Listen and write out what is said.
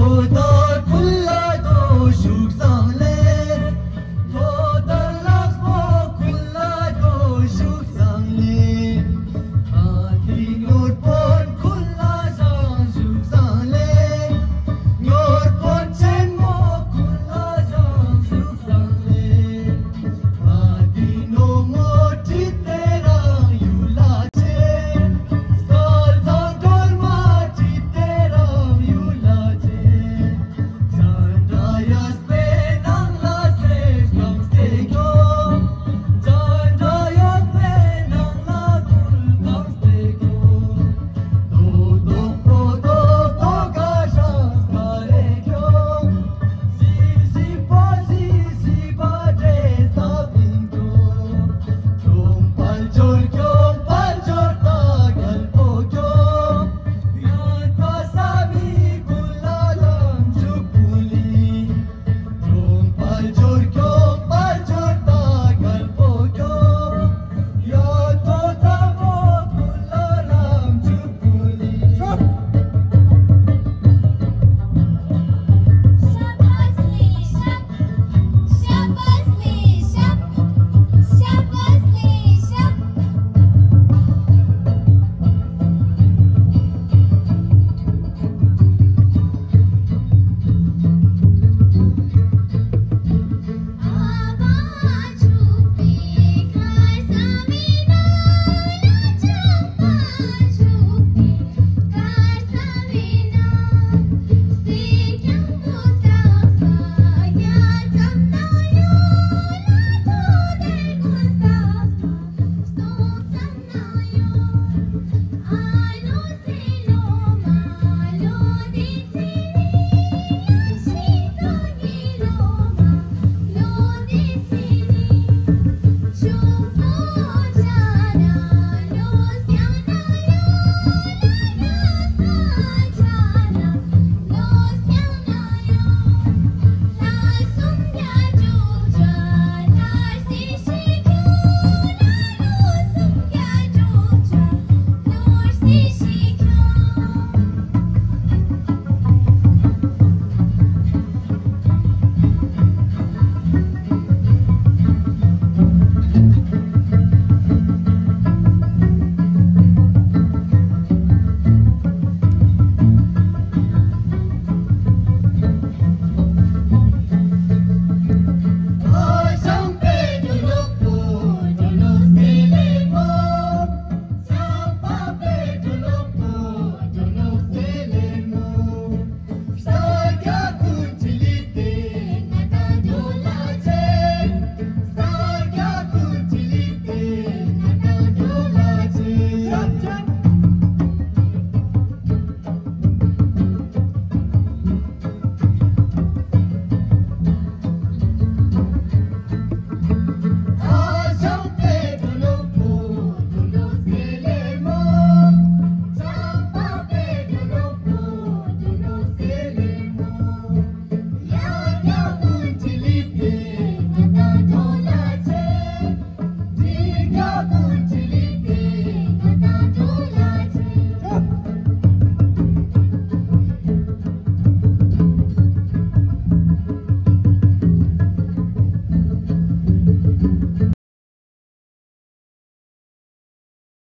Oh,